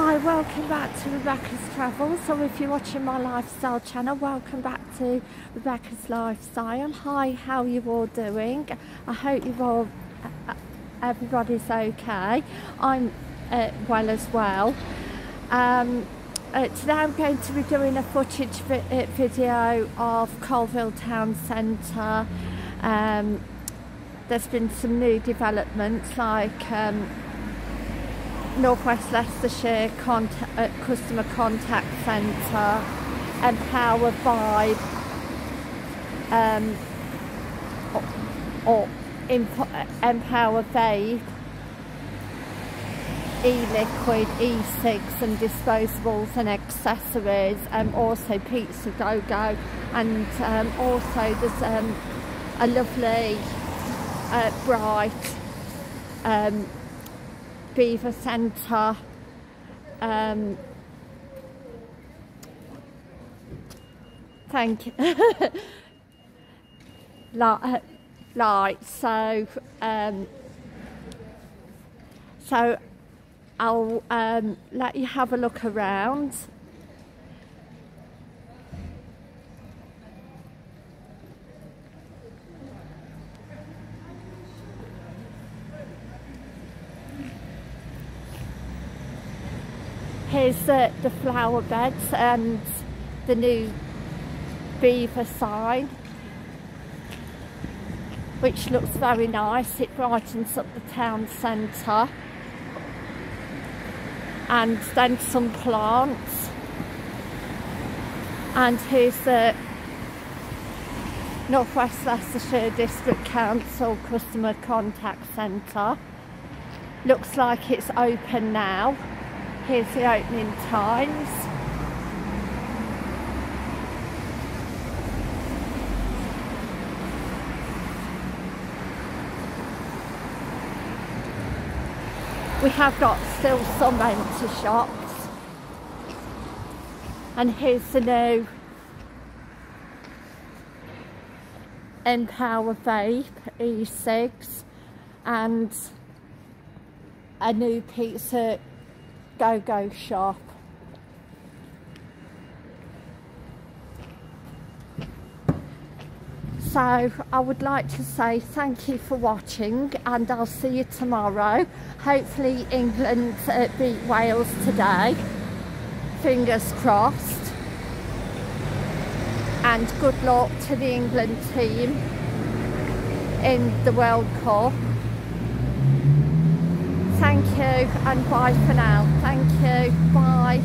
Hi, welcome back to Rebecca's Travels, So if you're watching my lifestyle channel, welcome back to Rebecca's Lifestyle. Hi, how you all doing? I hope you've all, uh, everybody's okay. I'm uh, well as well. Um, uh, today I'm going to be doing a footage vi uh, video of Coalville Town Centre. Um, there's been some new developments like um, Northwest Leicestershire contact, uh, Customer Contact Centre, Empower Vibe, um, or, or Empower Vape, e-liquid, e-cigs and disposables and accessories, and um, also Pizza Go Go, and um, also there's um, a lovely, uh, bright, um, Belvoir Centre. Um, thank you. like, like, so, um, so I'll um, let you have a look around. Here's the flower beds and the new Belvoir sign which looks very nice. It brightens up the town centre. And then some plants. And here's the Northwest Leicestershire District Council Customer Contact Centre. Looks like it's open now Here's the opening times. We have got still some empty shops. And here's the new Empower Vape e-cigs and a new pizza Go Go shop. So I would like to say thank you for watching and I'll see you tomorrow. Hopefully England uh, beat Wales today. Fingers crossed. And good luck to the England team in the World Cup. Thank you and bye for now. Thank you. Bye.